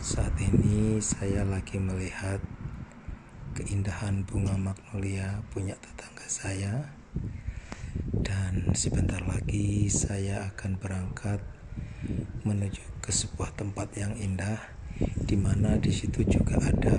Saat ini saya lagi melihat keindahan bunga magnolia punya tetangga saya. Dan sebentar lagi saya akan berangkat menuju ke sebuah tempat yang indah di mana di situ juga ada